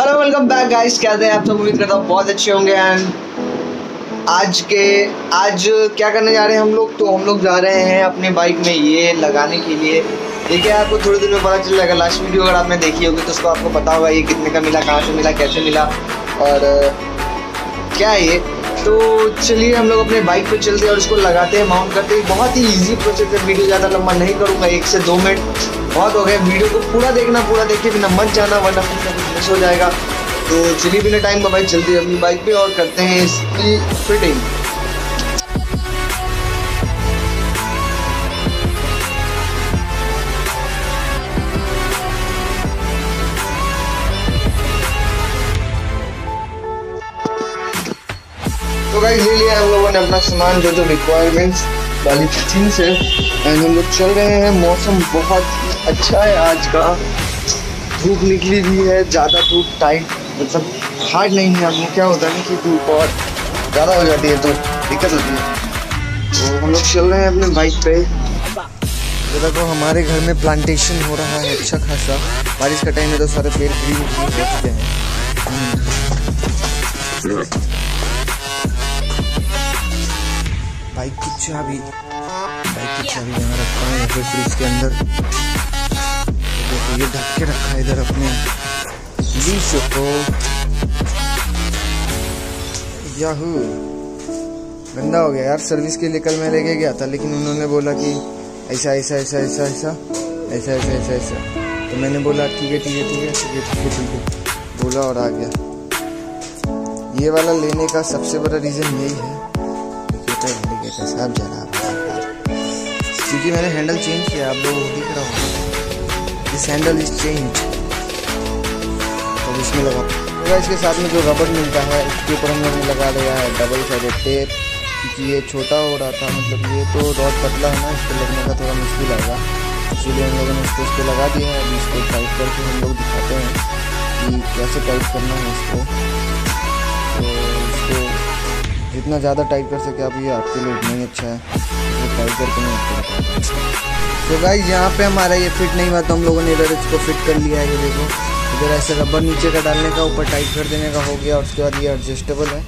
Hello welcome back guys कैसे हैं? आप सब उम्मीद करता हूँ बहुत अच्छे होंगे एंड आज के, आज क्या करने जा रहे हैं हम लोग? तो हम लोग जा रहे हैं अपने बाइक में ये लगाने के लिए। देखिए, आपको थोड़े दिन में पता चल जाएगा लास्ट वीडियो अगर आपने देखी होगी तो उसको आपको पता होगा ये कितने का मिला, कहाँ से मिला, कैसे मिला। और, क्या है ये? तो चलिए हम लोग अपने बाइक पे चलते हैं और इसको लगाते हैं माउंट करते हैं। बहुत ही इजी प्रोसेस है वीडियो ज़्यादा लंबा नहीं करूँगा, एक से दो मिनट बहुत हो गया वीडियो को पूरा देखना, पूरा देखिए, बिना मत जाना वरना कुछ मिस हो जाएगा। तो चलिए, बिना टाइम का बाइक चलते हैं अपनी बाइक पर और करते हैं इसकी फिटिंग तो गाइस ले लिया हम लोगों ने अपना सामान, जो जो रिक्वायरमेंट्स वाली थिंग्स है एंड हम लोग चल रहे हैं। मौसम बहुत अच्छा है आज का। धूप निकली भी है, ज़्यादा धूप टाइट मतलब हार्ड नहीं है। आपको क्या होता है कि धूप और ज़्यादा हो जाती है तो दिक्कत होती है। तो हम लोग चल रहे हैं अपने बाइक पे। तो देखो, हमारे घर में प्लांटेशन हो रहा है अच्छा खासा। बारिश का टाइम है तो सारे पेड़ ग्रीन ग्रीन चुके हैं। बाइक की चाबी। बाइक की चाबी यहाँ रखा है फिर फ्रिज के अंदर। देखो ये ढक के रखा है इधर अपने। लीशो को। याहू गंदा हो गया यार सर्विस के लिए कल मैं लेके गया था लेकिन उन्होंने बोला कि ऐसा ऐसा ऐसा ऐसा ऐसा ऐसा ऐसा ऐसा ऐसा। तो मैंने बोला ठीक है ठीक है ठीक है ठीक है ठीक है ठीक है। बोला और आ गया। ये वाला लेने का सबसे बड़ा रीज़न यही है। इंडिकेटर सब जगह क्योंकि मैंने हैंडल चेंज किया, आप लोग दिख रहा होगा। दिस हैंडल इज़ चेंज तो इसमें लगा तो इसके साथ में जो रबड़ मिलता है, उसके ऊपर हम लोग ने लगा दिया है डबल साइडेड टेप क्योंकि ये छोटा हो रहा था मतलब ये तो रॉड पतला है ना इस पर लगने का थोड़ा मुश्किल आएगा। इसीलिए हम लोगों ने इसको इस पर लगा दिया है। अभी इसको टाइट करके हम लोग दिखाते हैं कि कैसे टाइप करना है इसको। जितना ज़्यादा टाइट कर सके आप, ये आपके लिए उतना ही अच्छा है। तो टाइट करके नहीं अच्छा तो गाइज़ यहाँ पे हमारा ये फिट नहीं हुआ तो हम लोगों ने इधर इसको फिट कर लिया है, ये देखो। इधर ऐसे रबर नीचे का डालने का, ऊपर टाइट कर देने का हो गया, और उसके बाद ये एडजस्टेबल है।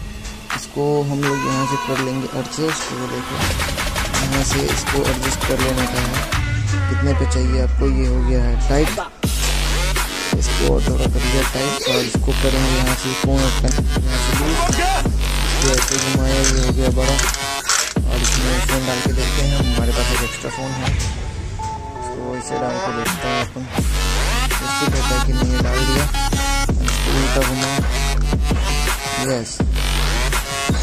इसको हम लोग यहाँ से कर लेंगे एडजस्ट वो देखो। यहाँ से इसको एडजस्ट कर लेने का है। कितने पे चाहिए आपको? ये हो गया है टाइट इसको और थोड़ा कर दिया टाइट और इसको करेंगे यहाँ से फ़ोन यहाँ से इसको ऐसे घुमाया ये हो गया बड़ा और इसमें फ़ोन डाल के देखते हैं हमारे पास एक एक्स्ट्रा फ़ोन है इसको ऐसे डाल के देखते हैं अपन इससे कहता है कि मैंने डाल दिया उल्टा घुमाओ यस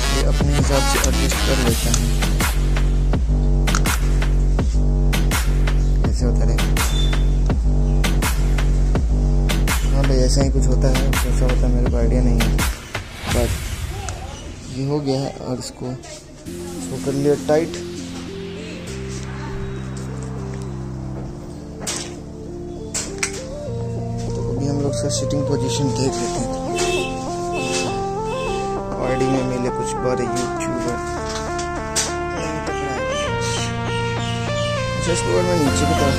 ये अपने हिसाब से एडजस्ट कर लेता है ऐसे होता रहेगा हाँ भाई ऐसा ही कुछ होता है कैसा होता है मेरे को आइडिया नहीं है ये हो गया है और इसको इसको कर लिया टाइट तो अभी हम लोग सिटिंग पोजीशन देख लेते हैं। पार्टी में मिले कुछ बड़े यूट्यूबर अच्छा इसको मैं नीचे की तरफ़।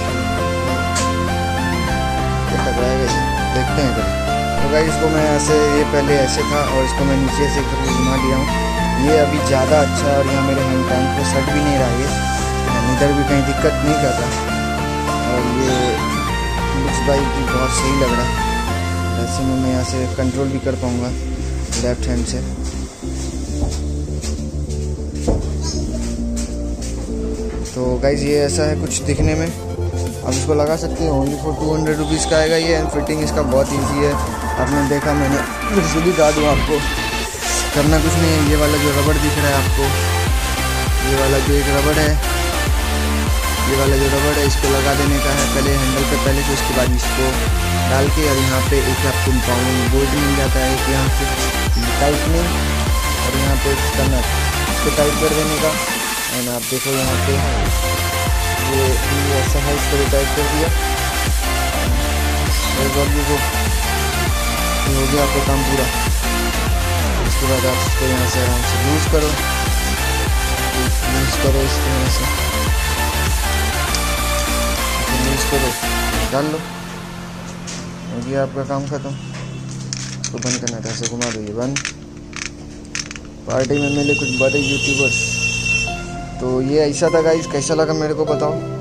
टकराएगा देखते हैं इधर तो भाई इसको मैं ऐसे, ये पहले ऐसे था और इसको मैं नीचे से घुमा दिया हूँ। ये अभी ज़्यादा अच्छा है और यहाँ मेरे हैंड टैंक पे सट भी नहीं रहा ये इधर भी कहीं दिक्कत नहीं कर रहा। और ये लुक्स बाइक भी बहुत सही लग रहा। है ऐसे में मैं यहाँ से कंट्रोल भी कर पाऊँगा लेफ़्ट हैंड से। तो गाइज़ ये ऐसा है कुछ दिखने में। आप इसको लगा सकते हैं only for two hundred rupees का आएगा ये एंड फिटिंग इसका बहुत इजी है। आपने देखा, मैंने फिर से भी दूँ आपको। करना कुछ नहीं है, ये वाला जो रबड़ दिख रहा है आपको, ये वाला जो एक रबड़ है, ये वाला जो रबड़ है, इसको लगा देने का है। पहले हैंडल पे, पहले फिर उसके बाद इसको डाल के और यहाँ पे एक आपको पाउंड बोल्ट मिल जाता है, एक यहाँ पे टाइटनिंग और यहाँ पे नट इसको टाइट कर देने का। एंड आप देखो यहाँ पे, ये ऐसा है, इसको टाइट कर दिया। और को हो गया आपका काम पूरा उसके बाद आप इसको यहाँ से आराम से लूज़ करो लूज़ करो इसको यहाँ से लूज़ करो डाल लो हो गया आपका काम ख़त्म इसको बंद करना था ऐसे घुमा दो ये बंद पार्टी में मिले कुछ बड़े यूट्यूबर्स तो ये ऐसा था गाइस कैसा लगा मेरे को बताओ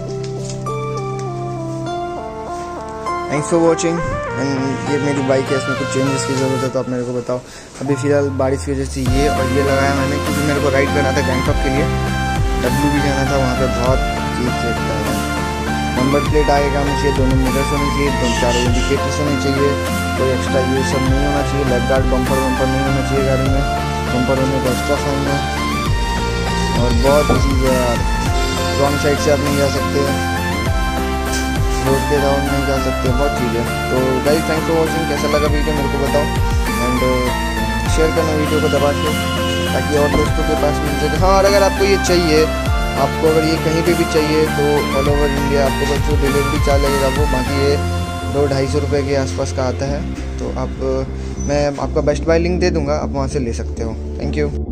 थैंक्स फॉर वॉचिंग एंड ये मेरी बाइक है, इसमें कुछ चेंजेस की ज़रूरत है तो आप मेरे को बताओ। अभी फ़िलहाल बारिश की वजह से ये और ये लगाया मैंने, क्योंकि मेरे को राइड करना था गैंगटॉक के लिए। डब्ल्यू भी जाना था, वहाँ पर बहुत चीज़ देखता है नंबर प्लेट आएगा मुझे दोनों मिरर्स होने चाहिए, दो चार इंडिकेटर्स होने चाहिए। कोई एक्स्ट्रा ये सब नहीं होना चाहिए लेग गार्ड बम्पर वम्पर नहीं होना चाहिए गाड़ी में। बम्पर होने का एक्स्ट्रा फाइन है। और बहुत चीज़ है यार। रॉन्ग साइड से आप नहीं जा सकते। रोड के नहीं जा सकते बहुत चीज़ें तो गाइस थैंक्स फॉर वॉचिंग कैसा लगा वीडियो मेरे को बताओ। एंड शेयर uh, करना वीडियो को दबा के ताकि और दोस्तों के पास मिल सके। हाँ और अगर आपको ये चाहिए आपको अगर ये कहीं पे भी चाहिए तो ऑल ओवर इंडिया आपको बस जो डिलीवरी चार्ज लगेगा वो बाकी ये दो ढाई सौ रुपये के आसपास का आता है। तो आप uh, मैं आपका बेस्ट बाय लिंक दे दूँगा आप वहाँ से ले सकते हो। Thank you